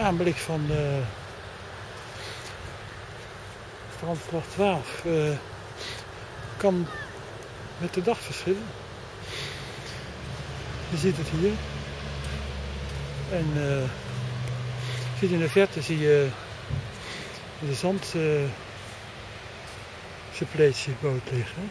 aanblik van uh, 12 uh, kan met de dag verschillen. Je ziet het hier. En eh, uh, ziet in de verte zie je de zand uh, boot liggen.